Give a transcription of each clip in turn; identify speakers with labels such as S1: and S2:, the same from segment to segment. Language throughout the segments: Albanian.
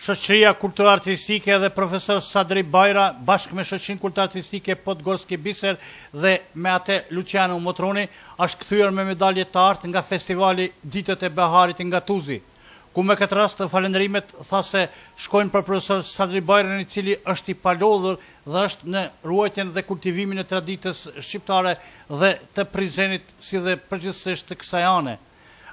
S1: Shoqëria Kulturartistike dhe Profesor Sadri Bajra bashkë me Shoqërinë Kulturartistike Podgorski Biser dhe me ate Luçiano Motroni është kthyer me medalje të artë nga Festivali Ditët e Baharit nga Tuzi ku me këtë rast të falënderimet tha se shkojnë për Profesor Sadri Bajrën i cili është i palodhur dhe është në ruajtjen dhe kultivimin e traditës shqiptare dhe të Prizrenit si dhe përgjithësisht të kësaj ane.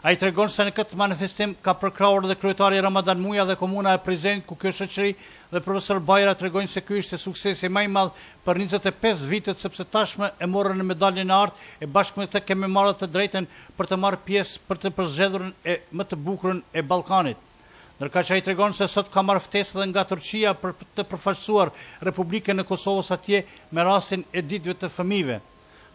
S1: Ai tregon se në këtë manifestim ka përkrahur dhe kryetari Ramadan Muja dhe komuna e Prizrenit ku kjo shoqëri dhe profesor Bajra tregojnë se ky ishte suksesi ma i madh për njëzet e pesë vitet sepse tashmë e morën medaljen e artë e bashkë me këtë kemi marrë të drejtën për të marrë pjesë për të përzgjedhurën e më të bukurën e Ballkanit. Ndërkaq ai tregon se sot ka marrë ftesë dhe nga Turqia për të përfaqësuar Republikën e Kosovës atje me rastin e Ditëve të Fëmijëve.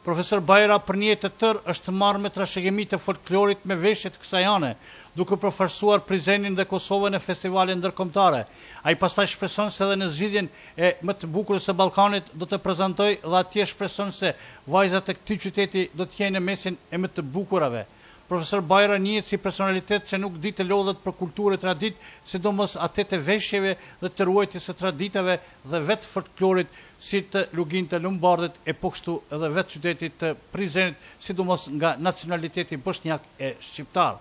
S1: Profesor Bajra për një jetë të tërë është marrë me trashëgimi të folklorit me veshje të kësaj ane, duke përfaqësuar Prizrenin dhe Kosovën në festivale ndërkombëtare. Ai pastaj shpreson se dhe në zgjidhjen e më të bukurës së Ballkanit do të prezantojë dhe atje shpreson se vajzat e këtij qyteti do të jenë në mesin e më të bukurave. Profesor Bajra njihet si personalitet që nuk di të lodhet për kulturë e traditë, sidomos ate të veshjeve dhe të ruajtjes së traditave dhe vetë folklorit si të Luginës të Lumbardhit e po kështu edhe vetë qytetit të Prizrenit, sidomos nga nacionaliteti boshnjak e shqiptar.